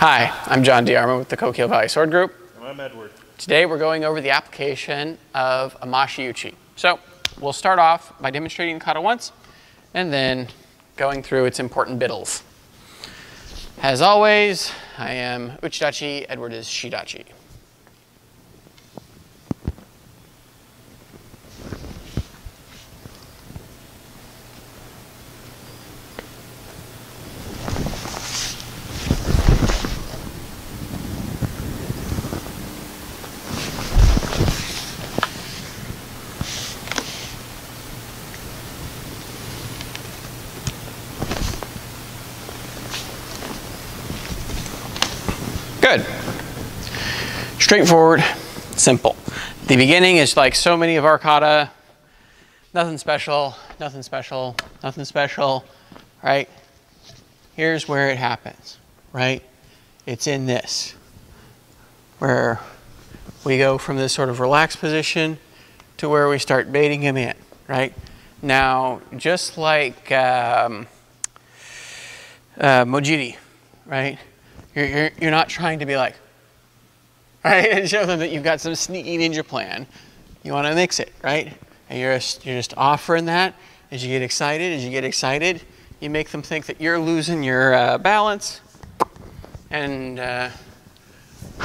Hi, I'm John DeArmond with the Coquille Valley Sword Group. And I'm Edward. Today we're going over the application of Amashi Uchi. So we'll start off by demonstrating kata once and then going through its important biddles. As always, I am Uchidachi, Edward is Shidachi. Good. Straightforward, simple. The beginning is like so many of our kata, nothing special, nothing special, nothing special, right? Here's where it happens, right? It's in this, where we go from this sort of relaxed position to where we start baiting him in, right? Now, just like um, uh, Mojiri, right? You're, you're, you're not trying to be like, right, and show them that you've got some sneaky ninja plan. You want to mix it, right? And you're just, you're just offering that as you get excited. As you get excited, you make them think that you're losing your uh, balance and uh,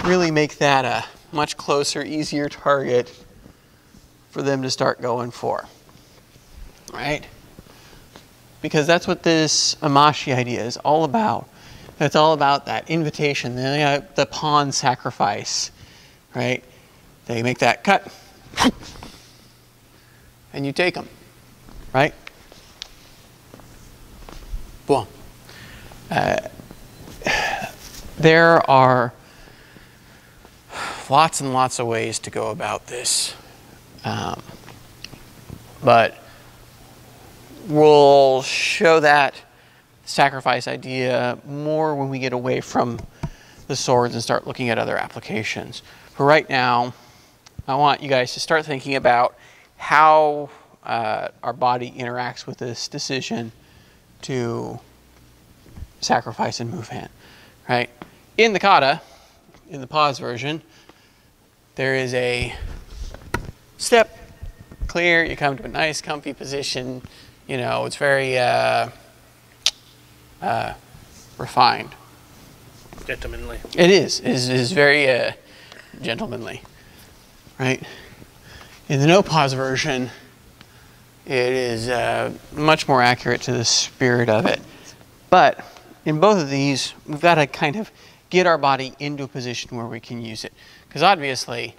really make that a much closer, easier target for them to start going for, right? Because that's what this Amashi idea is all about. It's all about that invitation, the, uh, the pawn sacrifice, right? They make that cut, and you take them, right? Boom. Uh, there are lots and lots of ways to go about this, um, but we'll show that sacrifice idea more when we get away from the swords and start looking at other applications. For right now, I want you guys to start thinking about how uh, our body interacts with this decision to sacrifice and move in, right? In the kata, in the pause version, there is a step, clear, you come to a nice comfy position, you know, it's very, uh, uh, refined. Gentlemanly. It is. It is, it is very uh, gentlemanly, right? In the no pause version, it is uh, much more accurate to the spirit of it. But in both of these, we've got to kind of get our body into a position where we can use it. Because obviously,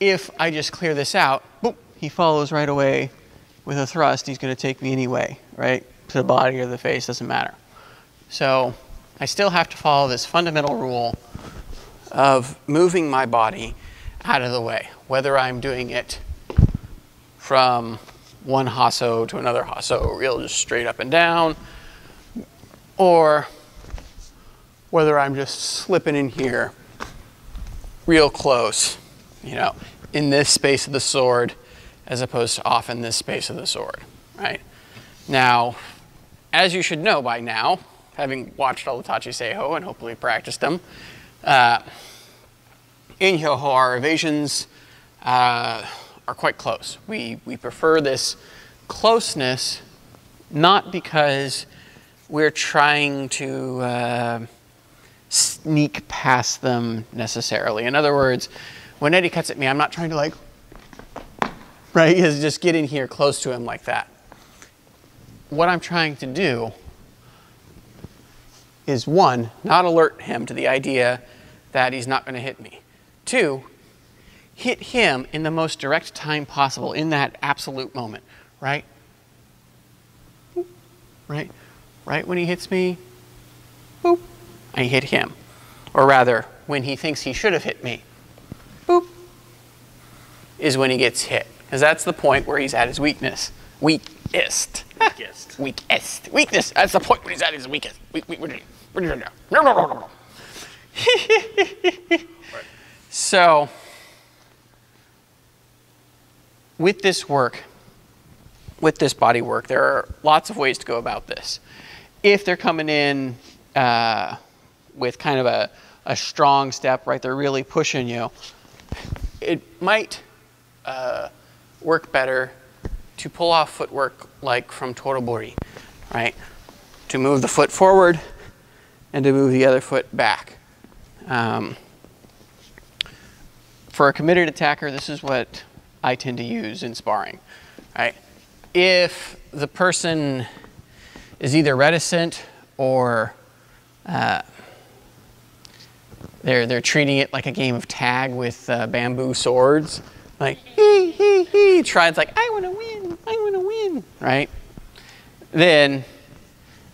if I just clear this out, boom, he follows right away with a thrust. He's going to take me anyway, right? To the body or the face, doesn't matter. So I still have to follow this fundamental rule of moving my body out of the way, whether I'm doing it from one hasso to another hasso, real just straight up and down, or whether I'm just slipping in here real close, you know, in this space of the sword as opposed to off in this space of the sword, right? Now, as you should know by now, having watched all the Tachi Seiho and hopefully practiced them, uh, in Hyoho, our evasions uh, are quite close. We, we prefer this closeness not because we're trying to uh, sneak past them necessarily. In other words, when Eddie cuts at me, I'm not trying to like, right, just get in here close to him like that. What I'm trying to do is one, not alert him to the idea that he's not going to hit me. Two, hit him in the most direct time possible in that absolute moment, right? Right? Right when he hits me, boop, I hit him. Or rather, when he thinks he should have hit me, boop, is when he gets hit. Because that's the point where he's at his weakness. Weakest. Weakest. weakest. Weakness. That's the point when he's at his weakest. Weak, weak, weak. So, with this work, with this body work, there are lots of ways to go about this. If they're coming in uh, with kind of a, a strong step, right? They're really pushing you. It might uh, work better to pull off footwork like from Torobori, right? To move the foot forward and to move the other foot back. Um, for a committed attacker, this is what I tend to use in sparring, right? If the person is either reticent or uh, they're, they're treating it like a game of tag with uh, bamboo swords, like, hee, hee, hee, tries like, I want to win, I want to win, right? Then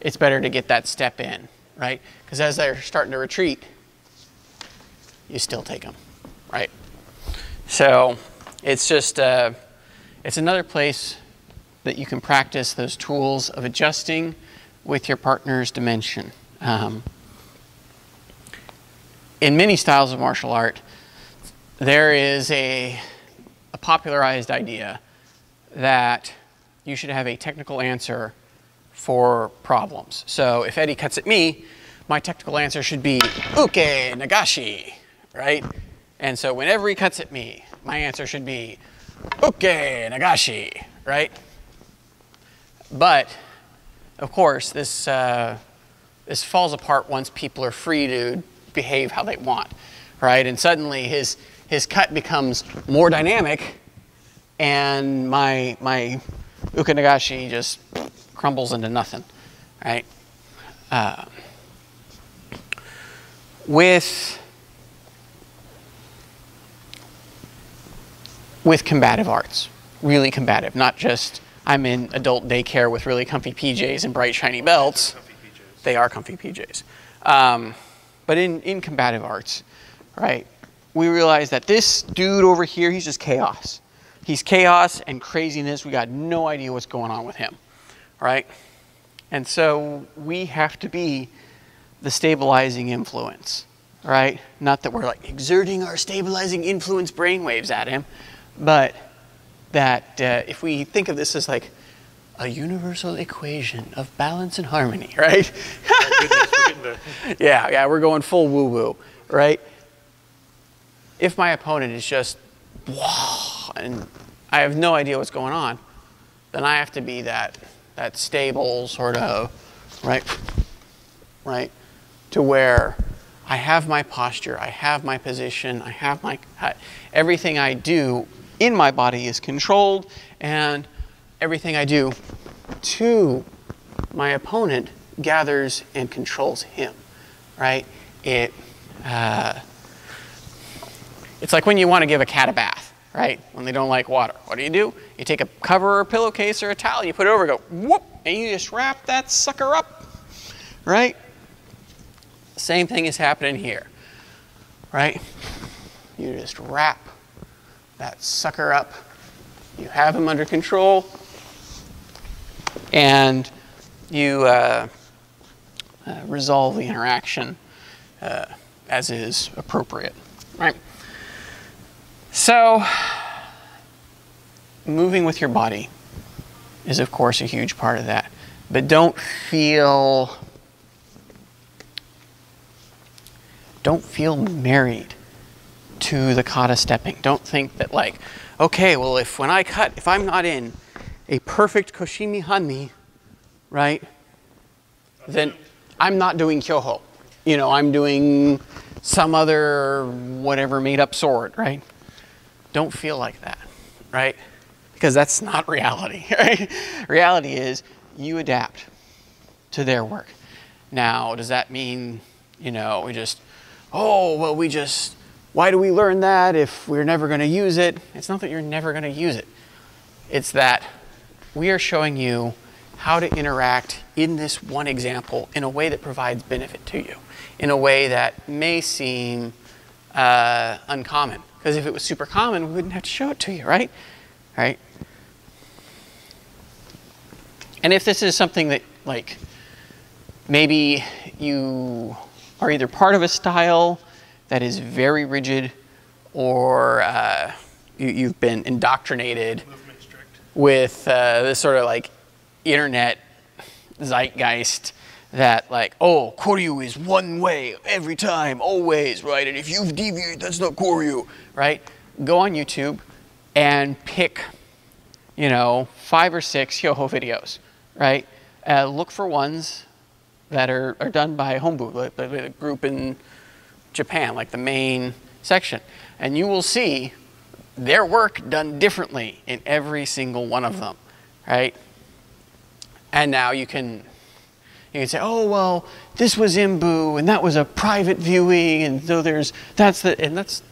it's better to get that step in, right? Because as they're starting to retreat, you still take them, right? So it's just, uh, it's another place that you can practice those tools of adjusting with your partner's dimension. Um, in many styles of martial art, there is a, a popularized idea that you should have a technical answer for problems. So if Eddie cuts at me, my technical answer should be uke nagashi, right? And so whenever he cuts at me, my answer should be uke nagashi, right? But of course, this uh, this falls apart once people are free to behave how they want, right? And suddenly his his cut becomes more dynamic, and my my uke nagashi just crumbles into nothing, right? Uh, with with combative arts, really combative, not just I'm in adult daycare with really comfy PJs and bright shiny belts. They are comfy PJs. Um, but in, in combative arts, right, we realize that this dude over here, he's just chaos. He's chaos and craziness. We got no idea what's going on with him, right? And so we have to be the stabilizing influence, right? Not that we're like exerting our stabilizing influence brainwaves at him, but that uh, if we think of this as like a universal equation of balance and harmony, right? yeah, yeah, we're going full woo woo, right? If my opponent is just, and I have no idea what's going on, then I have to be that, that stable sort of, right? Right? To where I have my posture, I have my position, I have my, everything I do in my body is controlled, and everything I do to my opponent gathers and controls him, right? It, uh, it's like when you want to give a cat a bath, right? When they don't like water. What do you do? You take a cover or a pillowcase or a towel, you put it over, go whoop, and you just wrap that sucker up, right? Same thing is happening here, right? You just wrap that sucker up. You have him under control, and you uh, uh, resolve the interaction uh, as is appropriate. Right? So, moving with your body is, of course, a huge part of that. But don't feel don't feel married to the kata stepping. Don't think that like, okay, well if when I cut, if I'm not in a perfect koshimi hanmi, right, then I'm not doing Hyoho. You know, I'm doing some other whatever made up sword, right? Don't feel like that, right? Because that's not reality, right? reality is you adapt to their work. Now, does that mean, you know, we just, oh, well, we just why do we learn that if we're never going to use it? It's not that you're never going to use it. It's that we are showing you how to interact in this one example in a way that provides benefit to you, in a way that may seem uh, uncommon. Because if it was super common, we wouldn't have to show it to you, right? Right? And if this is something that, like, maybe you are either part of a style that is very rigid or uh, you, have been indoctrinated with uh, this sort of like internet zeitgeist that like, oh, Koryu is one way every time, always, right? And if you've deviated, that's not Koryu, right? Go on YouTube and pick, you know, five or six Hyoho videos, right? Uh, look for ones that are, are done by Hombu, like the group in Japan, like the main section. And you will see their work done differently in every single one of them, right? And now you can you can say, oh well, this was Embu and that was a private viewing, and so there's that's the and that's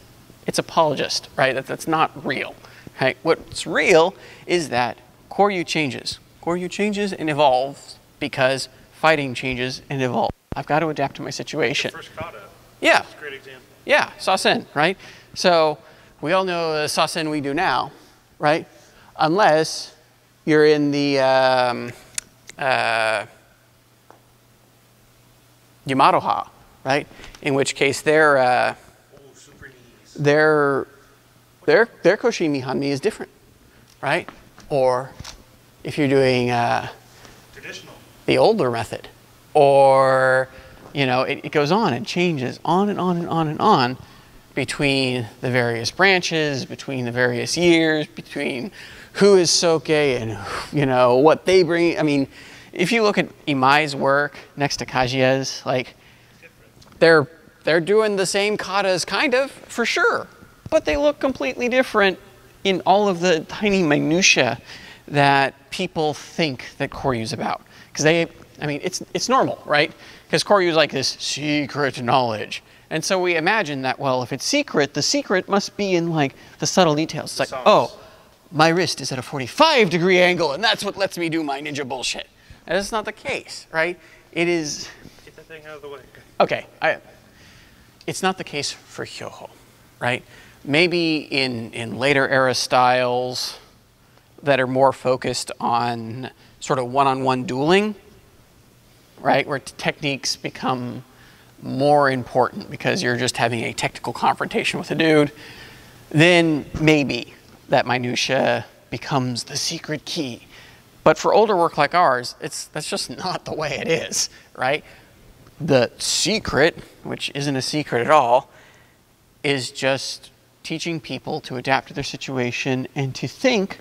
it's apologist, right? That, that's not real. Right? What's real is that core Koryu changes. Core Koryu changes and evolves because fighting changes and evolves. I've got to adapt to my situation. First kata. Yeah. That's a great example. Yeah, Sasen, right? So we all know the Sasen we do now, right? Unless you're in the um, uh, Yamato-ha, right? In which case their uh, their their their Koshimi Hanmi is different, right? Or if you're doing uh, Traditional. the older method, or you know, it, it goes on and changes on and on and on and on between the various branches, between the various years, between who is soke and you know what they bring. I mean, if you look at Imai's work next to Kajiya's, like they're they're doing the same katas kind of for sure. But they look completely different in all of the tiny minutia that people think that Koryu's about. Because they I mean it's it's normal right? Because Koryu's like this secret knowledge. And so we imagine that well if it's secret the secret must be in like the subtle details. It's like oh my wrist is at a 45 degree angle and that's what lets me do my ninja bullshit and that's not the case right it is Get that thing out of the way. Okay, I, it's not the case for Hyoho, right? Maybe in, in later era styles that are more focused on sort of one on one dueling, right? Where techniques become more important because you're just having a technical confrontation with a dude, then maybe that minutia becomes the secret key. But for older work like ours, it's that's just not the way it is, right? The secret, which isn't a secret at all, is just teaching people to adapt to their situation and to think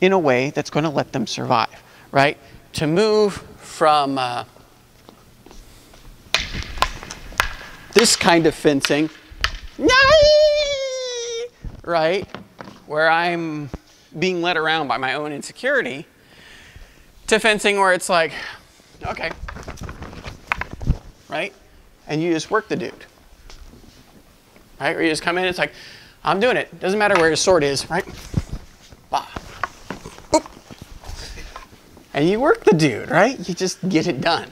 in a way that's going to let them survive, right? To move from uh, this kind of fencing, right, where I'm being led around by my own insecurity, to fencing where it's like, okay, right? And you just work the dude. Right? Or you just come in, it's like, I'm doing it. Doesn't matter where his sword is, right? Bah. Boop. And you work the dude, right? You just get it done.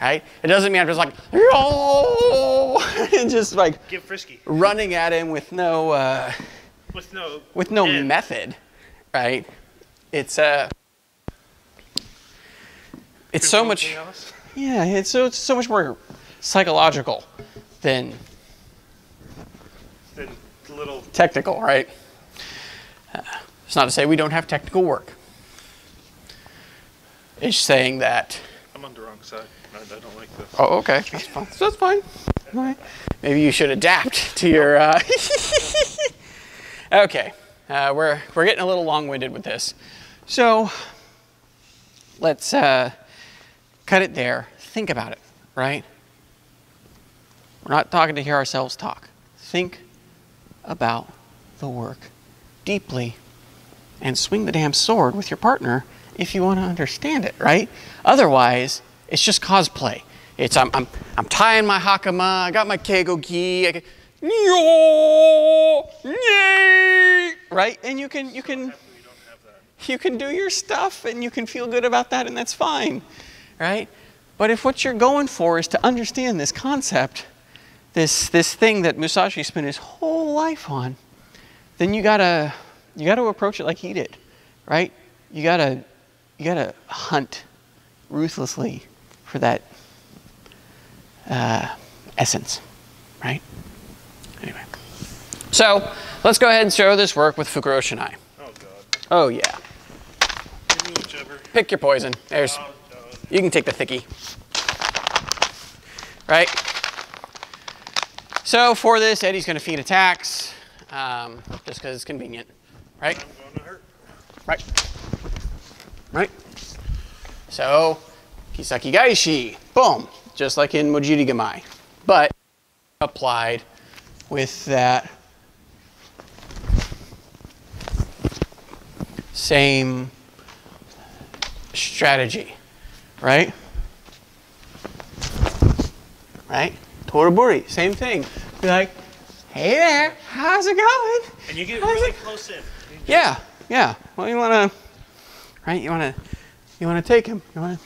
Right? It doesn't mean I'm just like, yo, and just like Get frisky. running at him with no uh, With no. with no end. method, right? It's uh it's so much else? yeah, it's so it's so much more psychological than Then little. technical, right? Uh, it's not to say we don't have technical work. It's saying that I'm on the wrong side. I, I don't like this. Oh, okay. That's fine. That's fine. Right. Maybe you should adapt to your. Uh... okay, uh, we're we're getting a little long-winded with this, so let's uh, cut it there. Think about it, right? We're not talking to hear ourselves talk. Think about the work deeply and swing the damn sword with your partner if you want to understand it, right? Otherwise, it's just cosplay. It's I'm I'm, I'm tying my hakama, I got my keiko gi, I can, right? And you can you can We don't have that. you can do your stuff and you can feel good about that and that's fine, right? But if what you're going for is to understand this concept, this this thing that Musashi spent his whole life on, then you gotta you gotta approach it like he did, right? You gotta you gotta hunt ruthlessly for that uh, essence, right? Anyway, so let's go ahead and show this work with Fukuro Shinai. Oh god. Oh yeah, Give me whichever. pick your poison. There's god. You can take the thickie. right? So for this, Eddie's going to feed attacks, um, just because it's convenient, right? Right. Right. So, Kissaki Gaeshi, boom, just like in Mojiri Gamai, but applied with that same strategy, right? Right? Toraburi, same thing. Be like, hey there, how's it going? And you get How's really it- close in. Yeah, yeah. Well, you want to, right? You want to, you want to take him. You want to,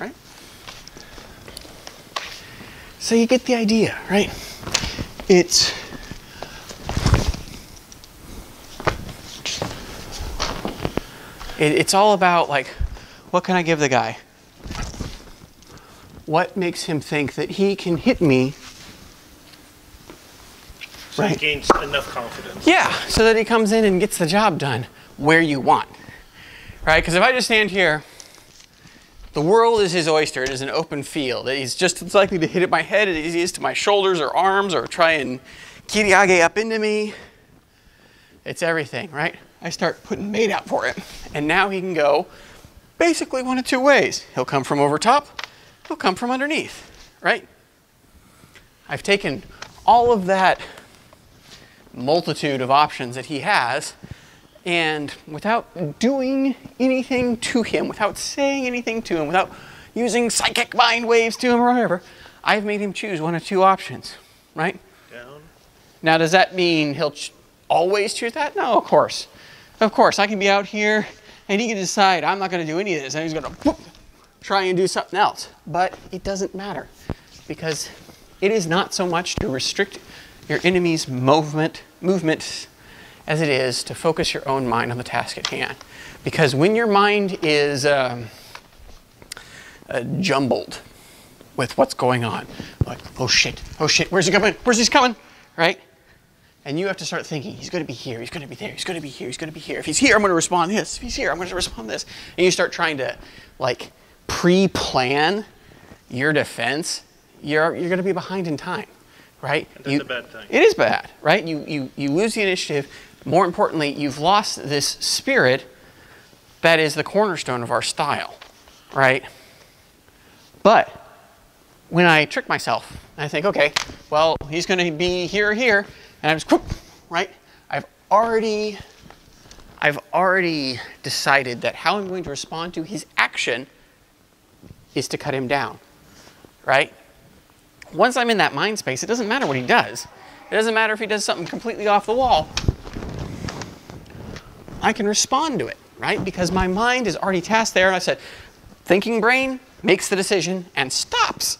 right? So you get the idea, right? It's it, it's all about like, what can I give the guy? What makes him think that he can hit me So he Right. gains enough confidence. Yeah, so that he comes in and gets the job done where you want. Right? Because if I just stand here, the world is his oyster. It is an open field. He's just as likely to hit at my head as he is to my shoulders or arms or try and kiriage up into me. It's everything, right? I start putting bait out for him. And now he can go basically one of two ways. He'll come from over top, he'll come from underneath, right? I've taken all of that multitude of options that he has, and without doing anything to him, without saying anything to him, without using psychic mind waves to him or whatever, I've made him choose one of two options, right? Down. Now, does that mean he'll ch- always choose that? No, of course. Of course, I can be out here and he can decide I'm not going to do any of this and he's going to try and do something else. But it doesn't matter because it is not so much to restrict your enemy's movement, movement as it is to focus your own mind on the task at hand. Because when your mind is um, uh, jumbled with what's going on, like, oh shit, oh shit, where's he coming? Where's he coming? Right? And you have to start thinking, he's going to be here, he's going to be there, he's going to be here, he's going to be here. If he's here, I'm going to respond this. If he's here, I'm going to respond this. And you start trying to like pre-plan your defense. You're you're going to be behind in time, right? That's You- a bad thing. It is bad, right? You you you lose the initiative. More importantly, you've lost this spirit that is the cornerstone of our style, right? But when I trick myself, I think, okay, well, he's going to be here here, and I'm just, whoop, right? I've already, I've already decided that how I'm going to respond to his action is to cut him down, right? Once I'm in that mind space, it doesn't matter what he does. It doesn't matter if he does something completely off the wall. I can respond to it, right? Because my mind is already tasked there, and I said, thinking brain makes the decision and stops.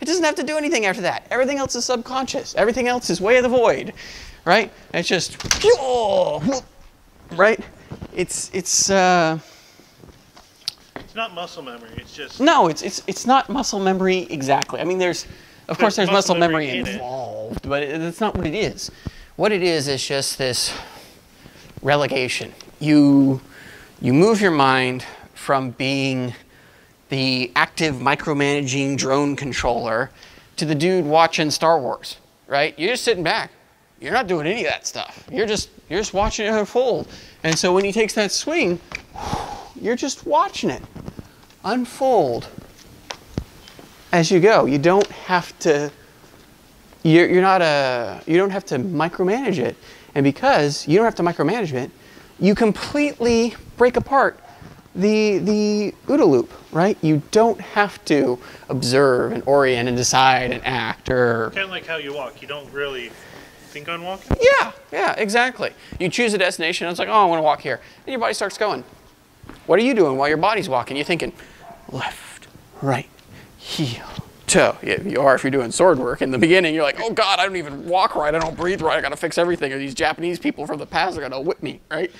It doesn't have to do anything after that. Everything else is subconscious. Everything else is way of the void, right? And it's just, right? It's it's uh, It's not muscle memory. It's just no, it's it's it's not muscle memory exactly. I mean, there's of course there's muscle, muscle memory, memory involved, but it, that's not what it is. What it is is just this relegation. You you move your mind from being the active micromanaging drone controller to the dude watching Star Wars, right? You're just sitting back. You're not doing any of that stuff. You're just you're just watching it unfold. And so when he takes that swing, you're just watching it unfold as you go. You don't have to you're, you're not a you don't have to micromanage it and because you don't have to micromanage it you completely break apart the the OODA loop right? You don't have to observe and orient and decide and act or kind of like how you walk. You don't really think on walking. yeah yeah exactly. You choose a destination and it's like oh i want to walk here. And your body starts going. What are you doing while your body's walking? You're thinking left right heel toe. Yeah, you are if you're doing sword work in the beginning you're like oh god i don't even walk right. I don't breathe right. I gotta fix everything. Or these japanese people from the past are gonna whip me right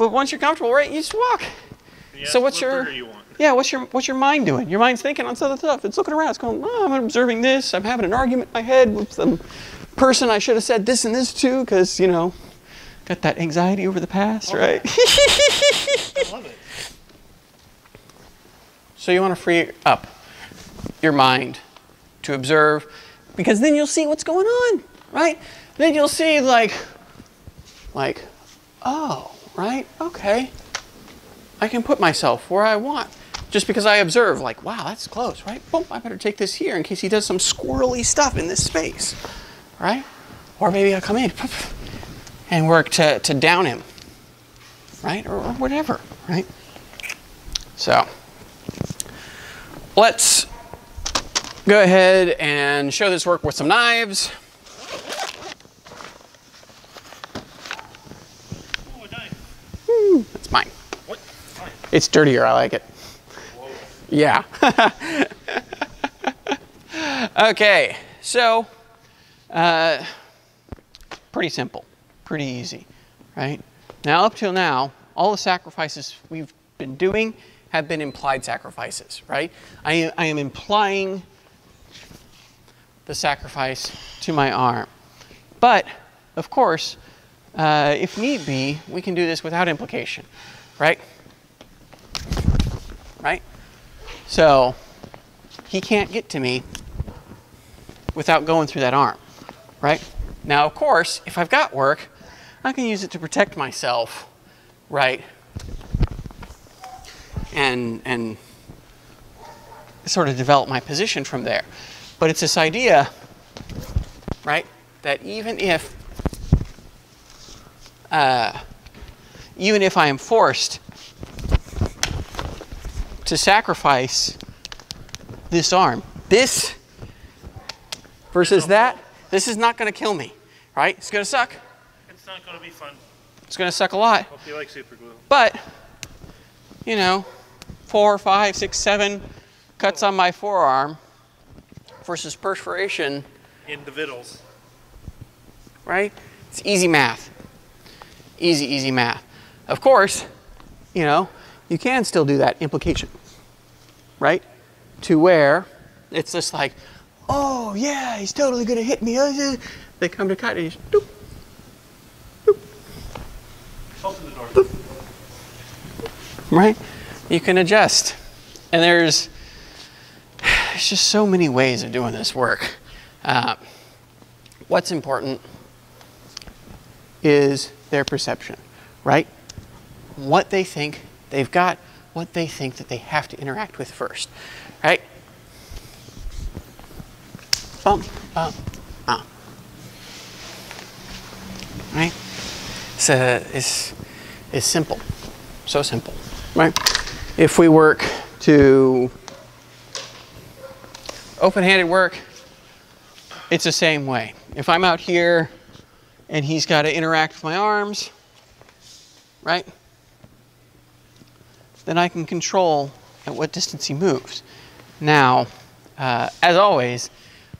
but once you're comfortable right you just walk So what's what your- you want. yeah, what's your what's your mind doing? Your mind's thinking on some other stuff. It's looking around. It's going, oh, I'm observing this. I'm having an argument in my head with some person I should have said this and this to, because you know, got that anxiety over the past, oh. right? I love it. So you want to free up your mind to observe because then you'll see what's going on, right? Then you'll see like like oh, right? Okay. I can put myself where I want just because I observe like wow, that's close, right? Boom, I better take this here in case he does some squirrely stuff in this space, right? Or maybe I'll come in and work to, to down him, right? Or, or whatever, right? So let's go ahead and show this work with some knives. Oh, a knife. That's mine. What? Knife. It's dirtier. I like it. Yeah. okay, so uh, pretty simple, pretty easy, right? Now, up till now, all the sacrifices we've been doing have been implied sacrifices, right? I, I am implying the sacrifice to my arm. But, of course, uh, if need be, we can do this without implication, right? Right? So, he can't get to me without going through that arm, right? Now, of course, if I've got work, I can use it to protect myself, right? And, and sort of develop my position from there. But it's this idea, right, that even if, uh, even if I am forced to sacrifice this arm, this versus that, this is not going to kill me, right? It's going to suck. It's not going to be fun. It's going to suck a lot. Hope you like super glue. But, you know, four, five, six, seven cuts on my forearm versus perforation, In the vittles. right? It's easy math. Easy, easy math. Of course, you know, you can still do that implication, right? To where it's just like, oh yeah, he's totally gonna hit me. They come to cut, and just, doop, door. right? You can adjust. And there's, there's just so many ways of doing this work. Uh, what's important is their perception, right? What they think they've got, what they think that they have to interact with first, right? Bump, bump, bump. Right? It's, uh, it's, it's simple. So simple, right? If we work to open-handed work, it's the same way. If I'm out here and he's got to interact with my arms, right? Then I can control at what distance he moves. Now, uh, as always,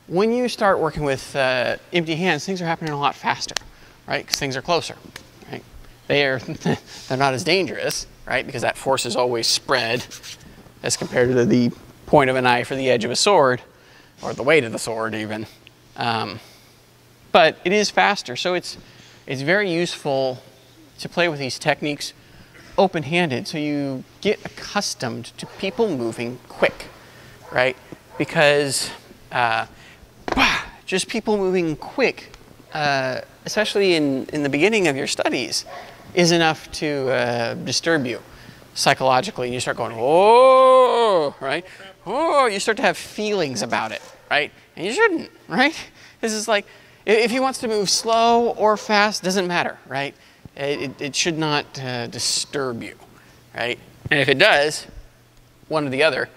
when you start working with uh, empty hands, things are happening a lot faster, right? Because things are closer, right? They are they're not as dangerous, right? Because that force is always spread as compared to the point of a knife or the edge of a sword, or the weight of the sword even. Um, but it is faster, so it's it's very useful to play with these techniques open-handed, so you get accustomed to people moving quick, right? Because uh, just people moving quick, uh, especially in, in the beginning of your studies, is enough to uh, disturb you psychologically. And you start going, oh, right? Oh, you start to have feelings about it, right? And you shouldn't, right? This is like, if he wants to move slow or fast, doesn't matter, right? It, it, it should not uh, disturb you, right? And if it does, one or the other,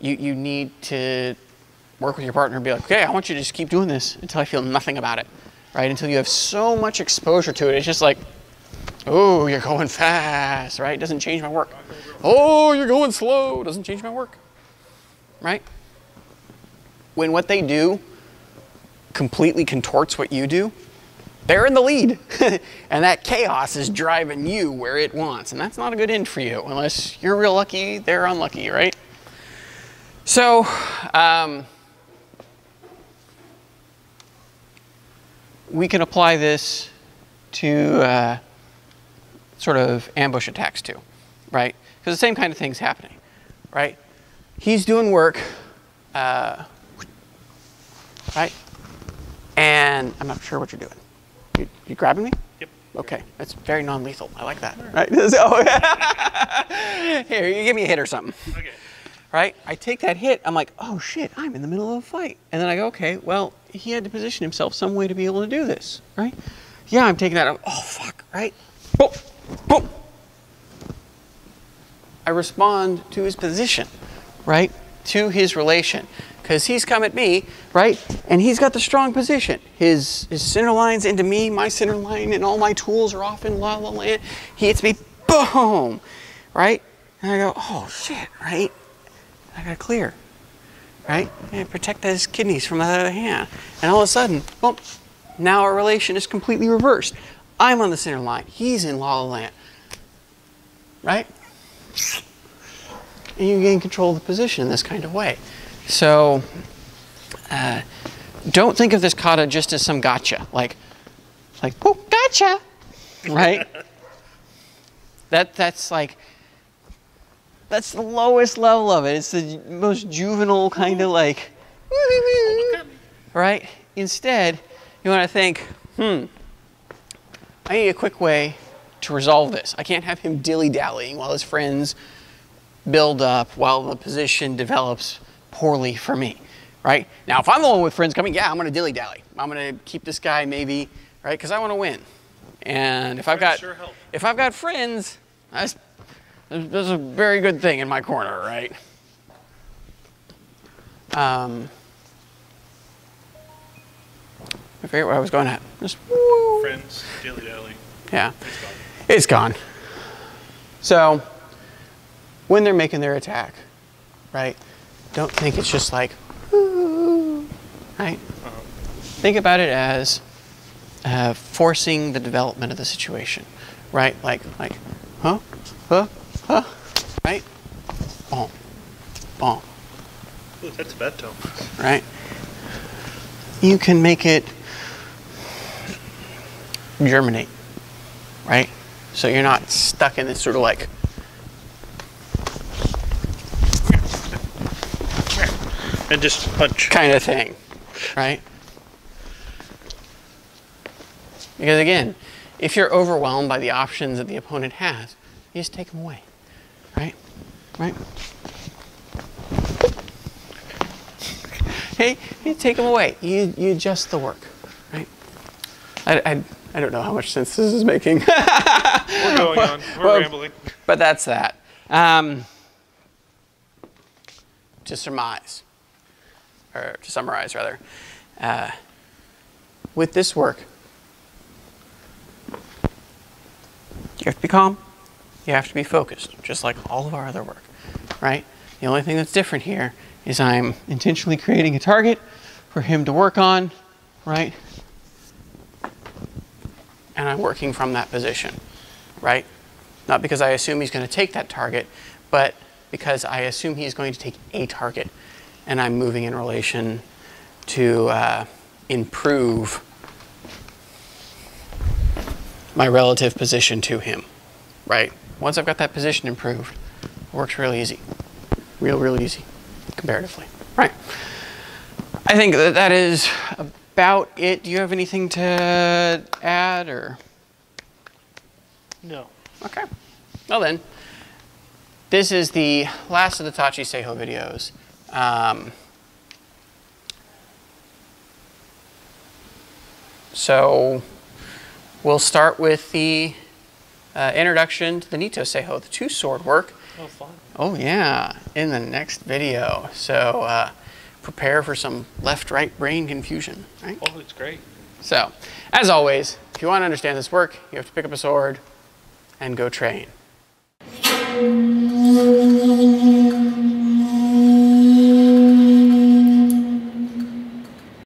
you, you need to work with your partner and be like, okay, I want you to just keep doing this until I feel nothing about it, right? Until you have so much exposure to it, it's just like, oh, you're going fast, right? It Doesn't change my work. Oh, you're going slow, doesn't change my work, right? When what they do completely contorts what you do, they're in the lead. and that chaos is driving you where it wants. And that's not a good end for you unless you're real lucky, they're unlucky, right? So, um, we can apply this to uh, sort of ambush attacks too, right? Because the same kind of thing's happening, right? he's doing work, uh, right? And I'm not sure what you're doing. You, you grabbing me? Yep. Okay, that's very non-lethal. I like that. Right? So, here, you give me a hit or something. Okay. Right? I take that hit. I'm like, oh shit, I'm in the middle of a fight. And then I go, okay, well, he had to position himself some way to be able to do this, right? Yeah, I'm taking that. I'm, oh fuck, right? Boom, boom. I respond to his position, right? To his relation. Because he's come at me, right? And he's got the strong position. His his center line's into me, my center line, and all my tools are off in la la land. He hits me, boom, right? And I go, oh shit, right? I gotta clear, right? And protect his kidneys from the other hand. And all of a sudden, boom, now our relation is completely reversed. I'm on the center line. He's in la la land, right? and you gain control of the position in this kind of way. So uh, don't think of this kata just as some gotcha, like, like, oh, gotcha, right? that that's like that's the lowest level of it. It's the most juvenile kind of like, right? Instead, you want to think, hmm, I need a quick way to resolve this. I can't have him dilly dallying while his friends build up while the position develops poorly for me, right? Now, if I'm the one with friends coming, yeah, I'm going to dilly dally. I'm going to keep this guy maybe, right? Because I want to win. And if I've got, Friends sure if I've got friends, that's, that's a very good thing in my corner, right? Um, I forget where I was going at. Just woo. Friends, dilly dally. Yeah, It's gone. it's gone. So when they're making their attack, right? Don't think it's just like, "Ooh," right? Think about it as uh, forcing the development of the situation, right? Like, like, huh, huh, huh, right? Boom, boom, Ooh, that's a bad tone. right? You can make it germinate, right? So you're not stuck in this sort of like And just punch. kind of thing, right? Because again, if you're overwhelmed by the options that the opponent has, you just take them away, right? Right? Hey, you take them away. You, you adjust the work, right? I, I, I don't know how much sense this is making, We're going on. We're Well- rambling. but that's that. Um, to surmise, or to summarize rather, uh, with this work, you have to be calm, you have to be focused, just like all of our other work, right? The only thing that's different here is I'm intentionally creating a target for him to work on, right? And I'm working from that position, right? Not because I assume he's going to take that target, but because I assume he's going to take a target, and I'm moving in relation to uh, improve my relative position to him, right? Once I've got that position improved, it works real easy, real, real easy, comparatively, right? I think that that is about it. Do you have anything to add, or? No. Okay. Well then, this is the last of the Tachi Seiho videos. Um, so we'll start with the uh, introduction to the Nito Seiho, the two sword work. Oh, fun. Oh yeah, in the next video. So uh, prepare for some left-right brain confusion, right? Oh, it's great. So, as always, if you want to understand this work, you have to pick up a sword and go train.